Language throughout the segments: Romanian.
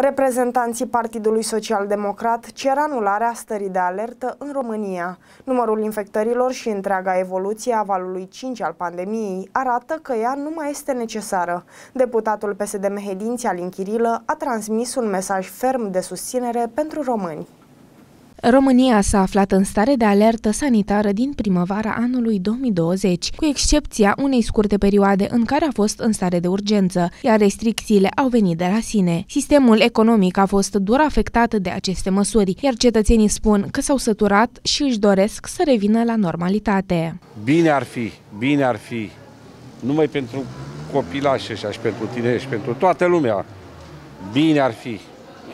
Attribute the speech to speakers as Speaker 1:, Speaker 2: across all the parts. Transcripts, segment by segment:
Speaker 1: Reprezentanții Partidului Social Democrat cer anularea stării de alertă în România. Numărul infectărilor și întreaga evoluție a valului 5 al pandemiei arată că ea nu mai este necesară. Deputatul PSD Mehedinți Alin Chirilă a transmis un mesaj ferm de susținere pentru români.
Speaker 2: România s-a aflat în stare de alertă sanitară din primăvara anului 2020, cu excepția unei scurte perioade în care a fost în stare de urgență, iar restricțiile au venit de la sine. Sistemul economic a fost dur afectat de aceste măsuri, iar cetățenii spun că s-au săturat și își doresc să revină la normalitate.
Speaker 3: Bine ar fi, bine ar fi, numai pentru copilași și pentru tine și pentru toată lumea, bine ar fi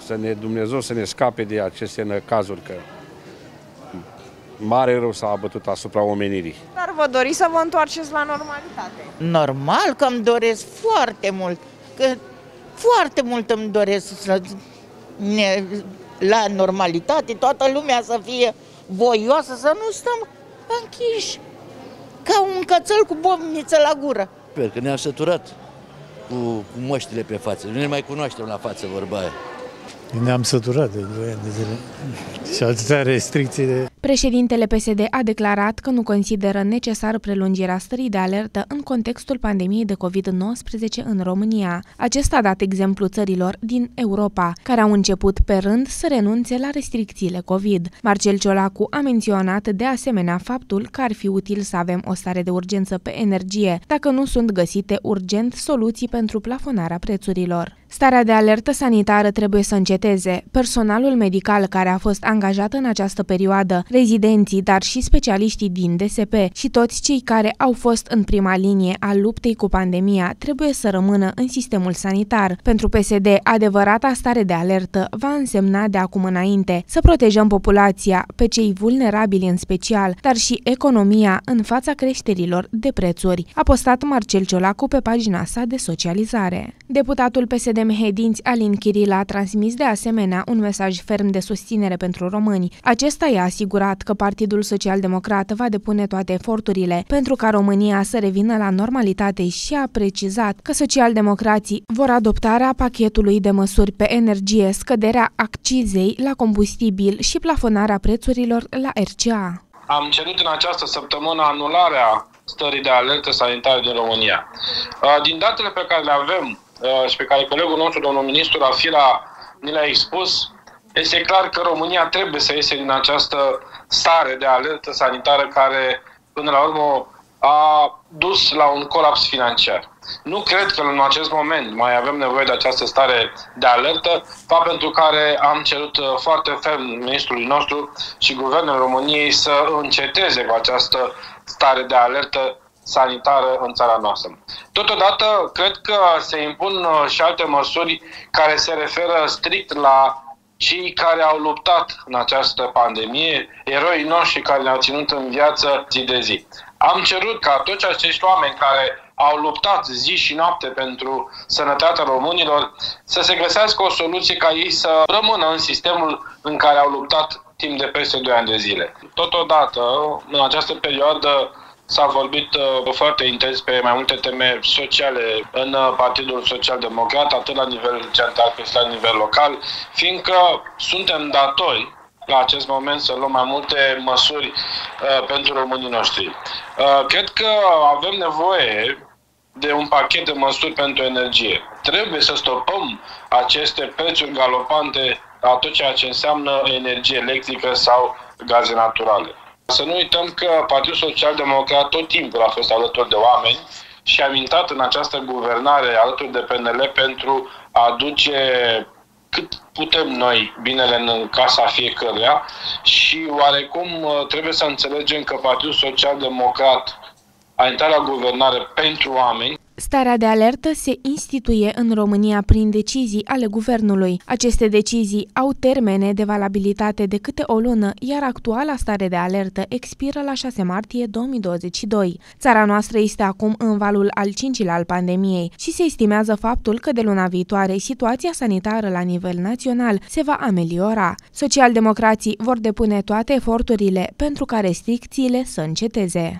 Speaker 3: să ne Dumnezeu să ne scape de aceste cazuri, că mare rău s-a abătut asupra omenirii.
Speaker 1: Dar vă doriți să vă întoarceți la normalitate?
Speaker 4: Normal că îmi doresc foarte mult, că foarte mult îmi doresc să ne, la normalitate, toată lumea să fie voioasă, să nu stăm închiși ca un cățel cu bomniță la gură.
Speaker 5: Sper că ne-am săturat cu, cu măștile pe față. Nu ne mai cunoaștem la față vorba aia.
Speaker 6: Ne-am săturat de 2 ani de zile. Și atâtea restricții de...
Speaker 2: Președintele PSD a declarat că nu consideră necesar prelungirea stării de alertă în contextul pandemiei de COVID-19 în România. Acesta a dat exemplu țărilor din Europa, care au început pe rând să renunțe la restricțiile COVID. Marcel Ciolacu a menționat de asemenea faptul că ar fi util să avem o stare de urgență pe energie, dacă nu sunt găsite urgent soluții pentru plafonarea prețurilor. Starea de alertă sanitară trebuie să înceteze. Personalul medical care a fost angajat în această perioadă, rezidenții, dar și specialiștii din DSP și toți cei care au fost în prima linie a luptei cu pandemia trebuie să rămână în sistemul sanitar. Pentru PSD, adevărata stare de alertă va însemna de acum înainte să protejăm populația, pe cei vulnerabili în special, dar și economia în fața creșterilor de prețuri, a postat Marcel Ciolacu pe pagina sa de socializare. Deputatul PSD Mehedinți Alin Chirila a transmis de asemenea un mesaj ferm de susținere pentru români. Acesta i-a asigurat că Partidul Social Democrat va depune toate eforturile pentru ca România să revină la normalitate și a precizat că socialdemocrații vor adoptarea pachetului de măsuri pe energie, scăderea accizei la combustibil și plafonarea prețurilor la RCA.
Speaker 7: Am cerut în această săptămână anularea stării de alertă sanitară din România. Din datele pe care le avem Uh, și pe care colegul nostru, domnul ministru Rafila, ni le-a expus, este clar că România trebuie să iese din această stare de alertă sanitară care, până la urmă, a dus la un colaps financiar. Nu cred că în acest moment mai avem nevoie de această stare de alertă, fapt pentru care am cerut uh, foarte ferm ministrului nostru și guvernul României să înceteze cu această stare de alertă sanitară în țara noastră. Totodată, cred că se impun uh, și alte măsuri care se referă strict la cei care au luptat în această pandemie, eroii noștri care ne-au ținut în viață zi de zi. Am cerut ca toți acești oameni care au luptat zi și noapte pentru sănătatea românilor să se găsească o soluție ca ei să rămână în sistemul în care au luptat timp de peste 2 ani de zile. Totodată, în această perioadă S-a vorbit uh, foarte intens pe mai multe teme sociale în uh, Partidul Social Democrat, atât la nivel central cât și la nivel local, fiindcă suntem datori la acest moment să luăm mai multe măsuri uh, pentru românii noștri. Uh, cred că avem nevoie de un pachet de măsuri pentru energie. Trebuie să stopăm aceste prețuri galopante la tot ceea ce înseamnă energie electrică sau gaze naturale. Să nu uităm că Partidul Social Democrat tot timpul a fost alături de oameni și a intrat în această guvernare alături de PNL pentru a aduce cât putem noi binele în casa fiecăruia și oarecum uh, trebuie să înțelegem că Partidul Social Democrat a intrat la guvernare pentru oameni
Speaker 2: Starea de alertă se instituie în România prin decizii ale guvernului. Aceste decizii au termene de valabilitate de câte o lună, iar actuala stare de alertă expiră la 6 martie 2022. Țara noastră este acum în valul al cincilea al pandemiei și se estimează faptul că de luna viitoare situația sanitară la nivel național se va ameliora. Socialdemocrații vor depune toate eforturile pentru ca restricțiile să înceteze.